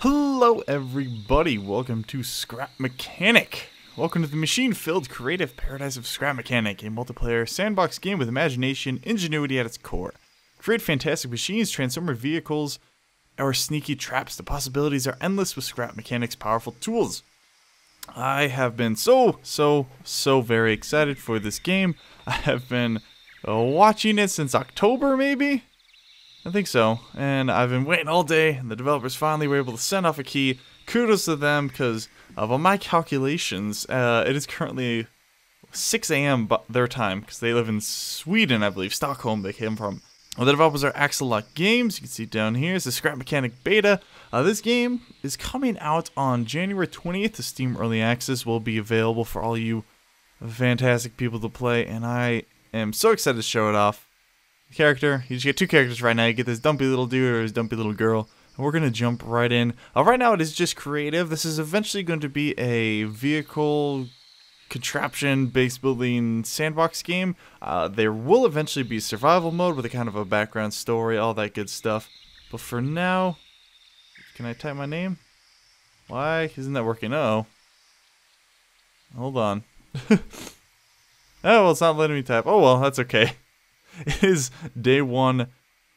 Hello, everybody. Welcome to Scrap Mechanic. Welcome to the machine-filled creative paradise of Scrap Mechanic, a multiplayer sandbox game with imagination, ingenuity at its core. Create fantastic machines, transformer vehicles, or sneaky traps. The possibilities are endless with Scrap Mechanic's powerful tools. I have been so, so, so very excited for this game. I have been uh, watching it since October, maybe? I think so. And I've been waiting all day, and the developers finally were able to send off a key. Kudos to them, because of all my calculations, uh, it is currently 6 a.m. their time, because they live in Sweden, I believe, Stockholm they came from. Well, the developers are Axolot Games. You can see down here is the Scrap Mechanic Beta. Uh, this game is coming out on January 20th. The Steam Early Access will be available for all you fantastic people to play, and I am so excited to show it off character. You just get two characters right now. You get this dumpy little dude or this dumpy little girl. And we're going to jump right in. Uh, right now it is just creative. This is eventually going to be a vehicle contraption base building sandbox game. Uh, there will eventually be survival mode with a kind of a background story, all that good stuff. But for now, can I type my name? Why isn't that working? oh. Hold on. oh, well, it's not letting me type. Oh, well, that's okay. is day one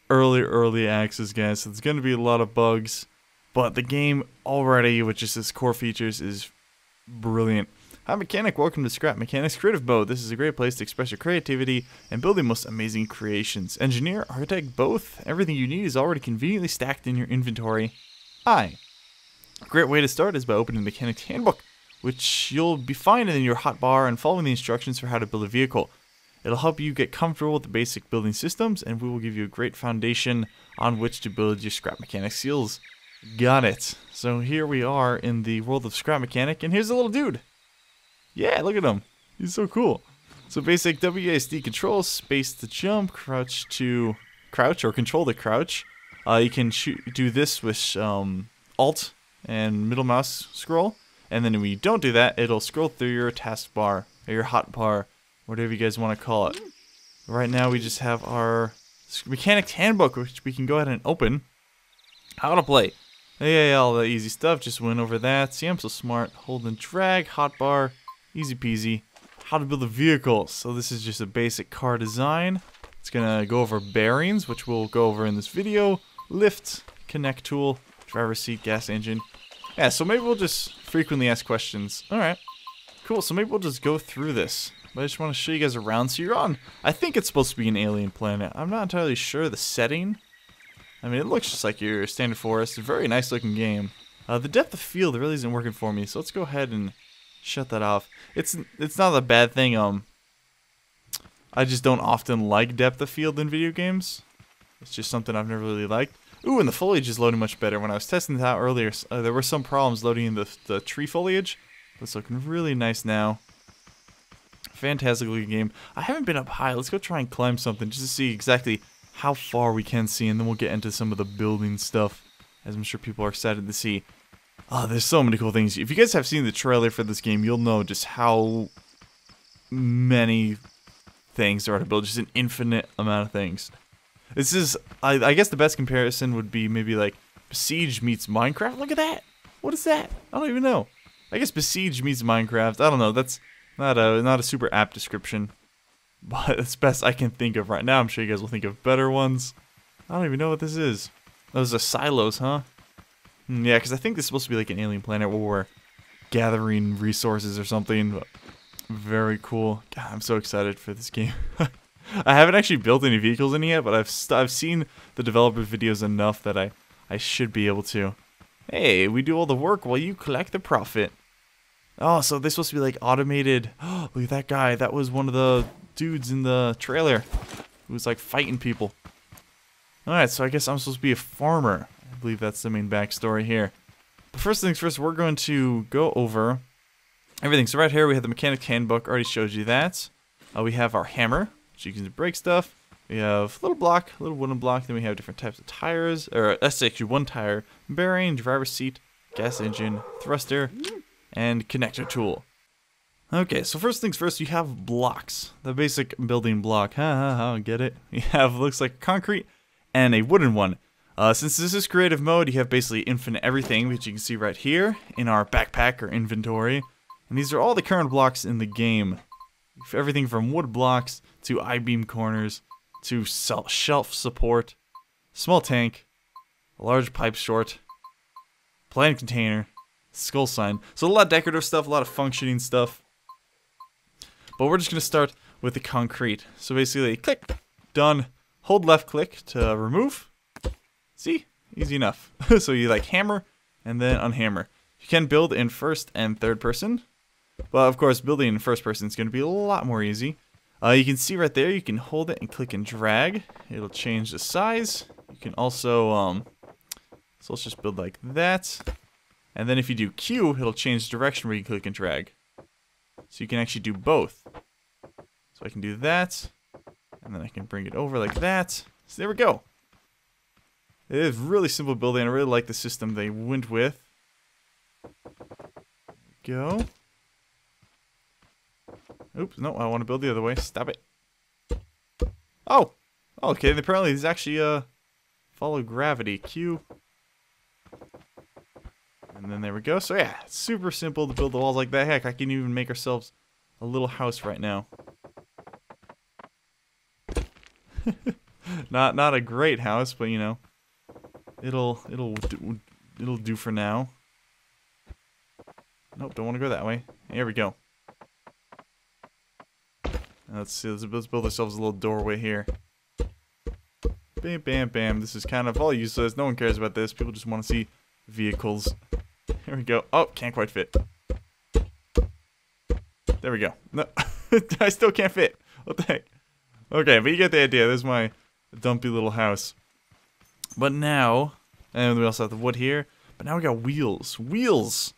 early, early access, guys. So there's going to be a lot of bugs. But the game already, with just its core features, is brilliant. Hi Mechanic, welcome to Scrap Mechanic's Creative Mode. This is a great place to express your creativity and build the most amazing creations. Engineer, architect, both. Everything you need is already conveniently stacked in your inventory. Hi. A great way to start is by opening the Mechanic's Handbook, which you'll be finding in your hotbar and following the instructions for how to build a vehicle. It'll help you get comfortable with the basic building systems, and we will give you a great foundation on which to build your Scrap Mechanic skills. Got it. So here we are in the world of Scrap Mechanic, and here's a little dude. Yeah, look at him. He's so cool. So basic WASD controls, space to jump, crouch to crouch, or control to crouch. Uh, you can shoot, do this with um, Alt and middle mouse scroll, and then when you don't do that, it'll scroll through your taskbar, or your hotbar, whatever you guys want to call it. Right now we just have our Mechanics Handbook, which we can go ahead and open. How to play. Yeah, yeah, all the easy stuff. Just went over that. See, I'm so smart. Hold and drag, hotbar, easy peasy. How to build a vehicle. So this is just a basic car design. It's gonna go over bearings, which we'll go over in this video. Lift, connect tool, driver seat, gas engine. Yeah, so maybe we'll just frequently ask questions. Alright. Cool, so maybe we'll just go through this. But I just want to show you guys around. So you're on, I think it's supposed to be an alien planet. I'm not entirely sure the setting. I mean, it looks just like your standard forest. A very nice looking game. Uh, the depth of field really isn't working for me, so let's go ahead and shut that off. It's it's not a bad thing. Um, I just don't often like depth of field in video games. It's just something I've never really liked. Ooh, and the foliage is loading much better. When I was testing it out earlier, uh, there were some problems loading in the, the tree foliage. It's looking really nice now. Fantastic looking game. I haven't been up high. Let's go try and climb something just to see exactly how far we can see, and then we'll get into some of the building stuff, as I'm sure people are excited to see. Oh, there's so many cool things. If you guys have seen the trailer for this game, you'll know just how many things there are to build. Just an infinite amount of things. This is, I, I guess the best comparison would be maybe like Besiege meets Minecraft. Look at that. What is that? I don't even know. I guess Besiege meets Minecraft. I don't know. That's not a not a super apt description, but it's best I can think of right now. I'm sure you guys will think of better ones. I don't even know what this is. Those are silos, huh? Hmm, yeah, because I think this is supposed to be like an alien planet where we're gathering resources or something. Very cool. God, I'm so excited for this game. I haven't actually built any vehicles in yet, but I've I've seen the developer videos enough that I I should be able to. Hey, we do all the work while you collect the profit. Oh, so this supposed to be like automated. Oh, look at that guy. That was one of the dudes in the trailer who was like fighting people. Alright, so I guess I'm supposed to be a farmer. I believe that's the main backstory here. But first things first, we're going to go over everything. So right here we have the mechanic handbook. Already showed you that. Uh, we have our hammer, which you can break stuff. We have a little block, a little wooden block. Then we have different types of tires, or that's actually one tire, bearing, driver seat, gas engine, thruster, and connector tool. Okay, so first things first, you have blocks. The basic building block. Ha ha ha, get it? You have, looks like concrete and a wooden one. Uh, since this is creative mode, you have basically infinite everything, which you can see right here in our backpack or inventory. And these are all the current blocks in the game. Everything from wood blocks to I-beam corners to shelf support, small tank, large pipe short, plant container, skull sign. So a lot of decorative stuff, a lot of functioning stuff. But we're just going to start with the concrete. So basically, click, done. Hold left click to remove. See? Easy enough. so you like hammer and then unhammer. You can build in first and third person. But of course, building in first person is going to be a lot more easy. Uh, you can see right there, you can hold it and click and drag. It'll change the size. You can also, um, so let's just build like that. And then if you do Q, it'll change the direction where you click and drag. So you can actually do both. So I can do that, and then I can bring it over like that. So there we go. It is really simple building. I really like the system they went with. Go. Oops, no, I want to build the other way. Stop it. Oh! Okay, apparently these actually uh follow gravity. Q. We go. So yeah, super simple to build the walls like that. Heck, I can even make ourselves a little house right now. not not a great house, but you know, it'll it'll do, it'll do for now. Nope, don't want to go that way. Here we go. Let's see, let's, let's build ourselves a little doorway here. Bam, bam, bam. This is kind of all useless. No one cares about this. People just want to see vehicles. Here we go. Oh, can't quite fit. There we go. No, I still can't fit. What the heck? Okay, but you get the idea. There's my dumpy little house. But now, and we also have the wood here. But now we got wheels. Wheels!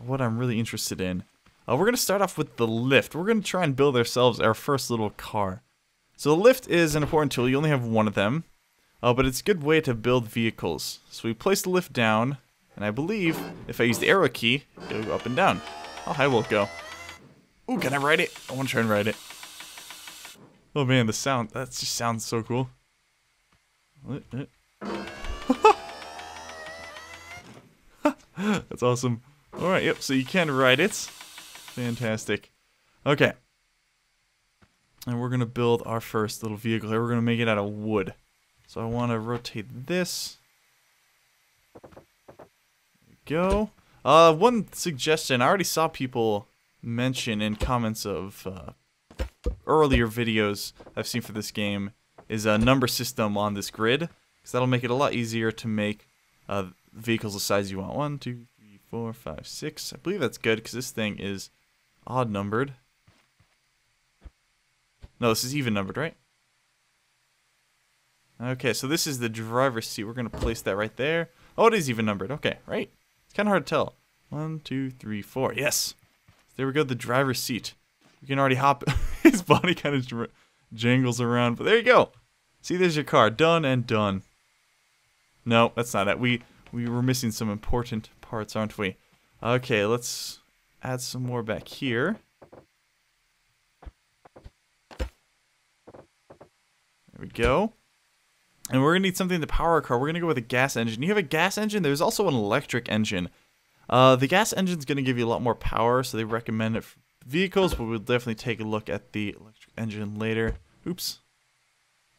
What I'm really interested in. Uh, we're going to start off with the lift. We're going to try and build ourselves our first little car. So the lift is an important tool. You only have one of them. Uh, but it's a good way to build vehicles. So we place the lift down. And I believe if I use the arrow key, it'll go up and down. How high will it go? Ooh, can I ride it? I want to try and ride it. Oh man, the sound. That just sounds so cool. That's awesome. Alright, yep, so you can ride it. Fantastic. Okay. And we're going to build our first little vehicle here. We're going to make it out of wood. So I want to rotate this. Go. Uh, one suggestion. I already saw people mention in comments of uh, earlier videos I've seen for this game is a number system on this grid. Because that'll make it a lot easier to make uh, vehicles the size you want. One, two, three, four, five, six. I believe that's good because this thing is odd numbered. No, this is even numbered, right? Okay, so this is the driver's seat. We're going to place that right there. Oh, it is even numbered. Okay, right. It's kind of hard to tell. One, two, three, four. Yes. There we go, the driver's seat. You can already hop. His body kind of jangles around, but there you go. See, there's your car. Done and done. No, that's not it. We we were missing some important parts, aren't we? Okay, let's add some more back here. There we go. And we're going to need something to power a car. We're going to go with a gas engine. You have a gas engine. There's also an electric engine. Uh, the gas engine is going to give you a lot more power, so they recommend it for vehicles, but we'll definitely take a look at the electric engine later. Oops.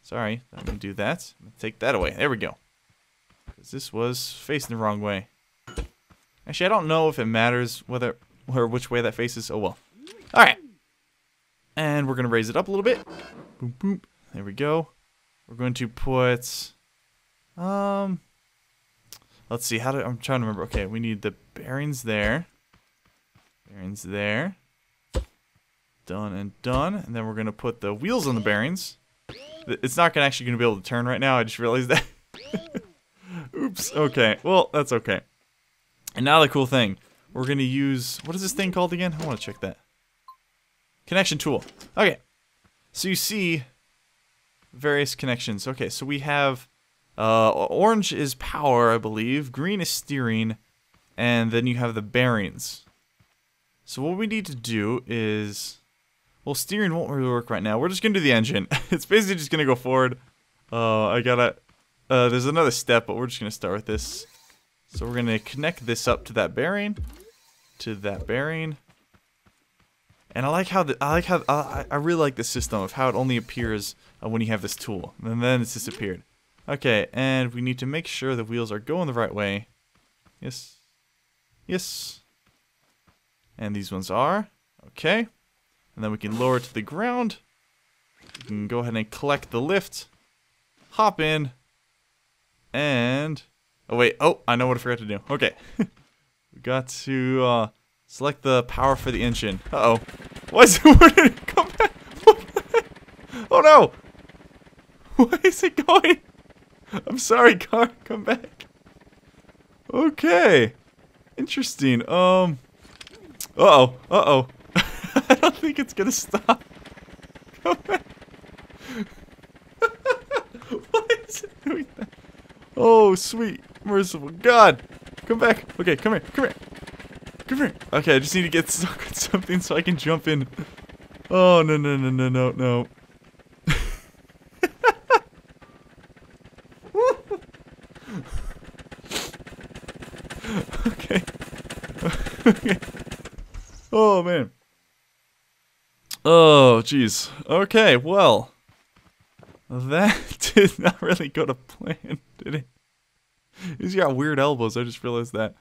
Sorry, I'm going to do that. take that away. There we go. Because this was facing the wrong way. Actually, I don't know if it matters whether or which way that faces. Oh, well. Alright. And we're going to raise it up a little bit. Boom, boom. There we go. We're going to put... Um... Let's see, how do... I'm trying to remember. Okay, we need the bearings there. Bearings there. Done and done. And then we're going to put the wheels on the bearings. It's not gonna actually going to be able to turn right now. I just realized that. Oops. Okay. Well, that's okay. And now the cool thing. We're going to use... What is this thing called again? I want to check that. Connection tool. Okay. So you see various connections. Okay, so we have... Uh, orange is power, I believe. Green is steering. And then you have the bearings. So what we need to do is... Well, steering won't really work right now. We're just going to do the engine. it's basically just going to go forward. Uh, I gotta uh, there's another step, but we're just gonna start with this. So we're gonna connect this up to that bearing, to that bearing. And I like how the I like how I, I really like the system of how it only appears uh, when you have this tool, and then it's disappeared. Okay, and we need to make sure the wheels are going the right way. Yes, yes. And these ones are okay. And then we can lower it to the ground. We can go ahead and collect the lift, hop in, and oh wait, oh I know what I forgot to do. Okay, we got to uh, select the power for the engine. Uh oh, why is it? Where did it come back? oh no! Why is it going? I'm sorry, car. Come back. Okay, interesting. Um. Uh oh. Uh oh. I don't think it's gonna stop. Come back. Why is it doing that? Oh, sweet, merciful God. Come back. Okay, come here. Come here. Come here. Okay, I just need to get stuck with something so I can jump in. Oh, no, no, no, no, no, no. okay. okay. Oh, man. Oh, jeez. Okay, well. That did not really go to plan, did it? He's got weird elbows, I just realized that.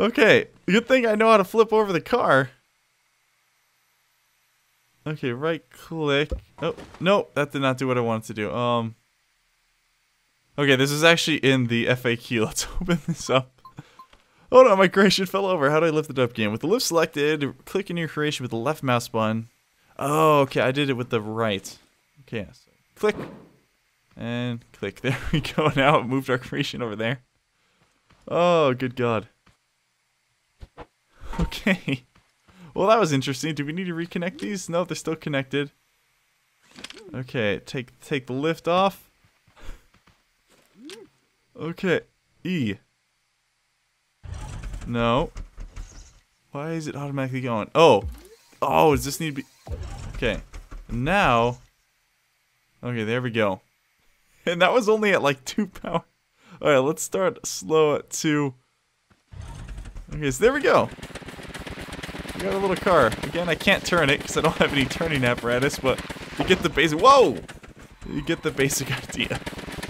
Okay, good thing I know how to flip over the car. Okay, right click. Oh, no, that did not do what I wanted to do. Um. Okay, this is actually in the FAQ. Let's open this up. Oh no, my creation fell over. How do I lift it up again? With the lift selected, click in your creation with the left mouse button. Oh, okay, I did it with the right. Okay, so click. And click. There we go. Now it moved our creation over there. Oh, good God. Okay. Well, that was interesting. Do we need to reconnect these? No, they're still connected. Okay, take take the lift off. Okay, E. No. Why is it automatically going? Oh. Oh, does this need to be... Okay. Now... Okay, there we go. And that was only at like 2 power. Alright, let's start slow at 2. Okay, so there we go. We got a little car. Again, I can't turn it because I don't have any turning apparatus, but you get the basic... Whoa! You get the basic idea.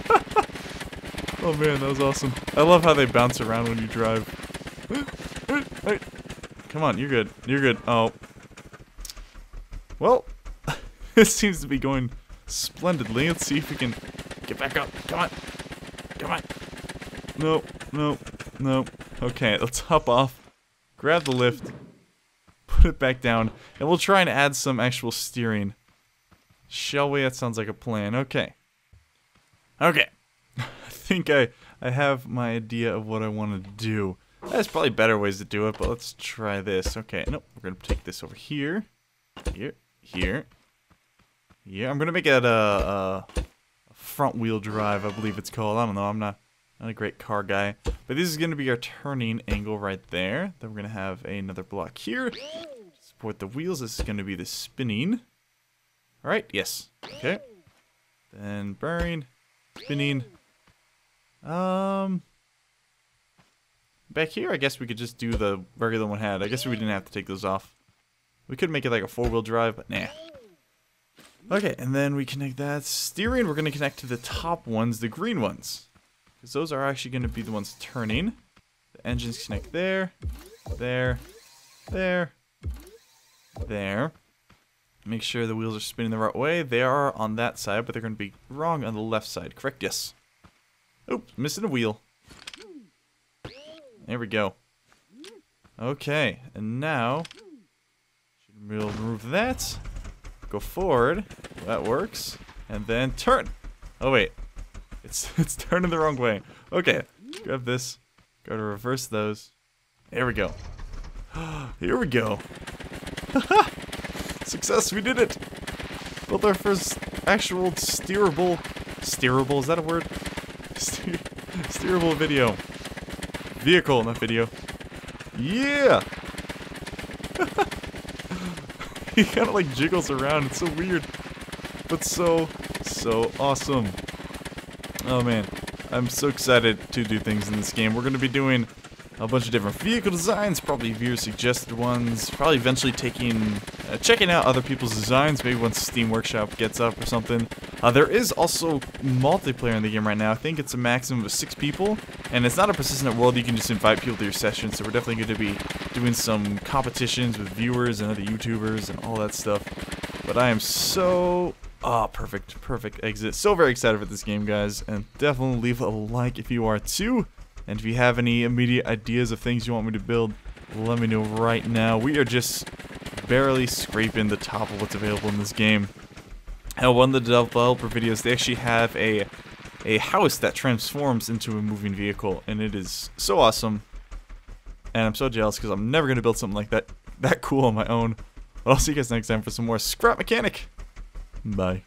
oh man, that was awesome. I love how they bounce around when you drive. Come on, you're good. You're good. Oh. Well, this seems to be going splendidly. Let's see if we can get back up. Come on. Come on. No, no, no. Okay, let's hop off. Grab the lift. Put it back down. And we'll try and add some actual steering. Shall we? That sounds like a plan. Okay. Okay. I think I, I have my idea of what I want to do. There's probably better ways to do it, but let's try this. Okay, nope, we're gonna take this over here, here, here, Yeah, I'm gonna make it a, a front wheel drive, I believe it's called. I don't know. I'm not not a great car guy, but this is gonna be our turning angle right there. Then we're gonna have another block here. Support the wheels. This is gonna be the spinning. All right. Yes. Okay. Then bearing, spinning. Um. Back here, I guess we could just do the regular one had. I guess we didn't have to take those off. We could make it like a four-wheel drive, but nah. Okay, and then we connect that. Steering, we're going to connect to the top ones, the green ones. Because those are actually going to be the ones turning. The engines connect there, there, there, there. Make sure the wheels are spinning the right way. They are on that side, but they're going to be wrong on the left side. Correct? Yes. Oops, missing a wheel. There we go. Okay, and now we'll remove that. Go forward. That works. And then turn. Oh wait. It's it's turning the wrong way. Okay. Grab this. Go to reverse those. Here we go. Here we go. Success, we did it! Built our first actual steerable steerable, is that a word? Steer, steerable video vehicle that video. Yeah! he kind of like jiggles around. It's so weird. But so, so awesome. Oh man, I'm so excited to do things in this game. We're going to be doing a bunch of different vehicle designs, probably viewer suggested ones, probably eventually taking, uh, checking out other people's designs, maybe once Steam Workshop gets up or something. Uh, there is also multiplayer in the game right now. I think it's a maximum of six people, and it's not a persistent world. You can just invite people to your session, so we're definitely going to be doing some competitions with viewers and other YouTubers and all that stuff. But I am so Ah, oh, perfect, perfect exit. So very excited for this game, guys, and definitely leave a like if you are too. And if you have any immediate ideas of things you want me to build, let me know right now. We are just barely scraping the top of what's available in this game. Now, one of the developer videos, they actually have a a house that transforms into a moving vehicle, and it is so awesome. And I'm so jealous because I'm never going to build something like that that cool on my own. But I'll see you guys next time for some more Scrap Mechanic. Bye.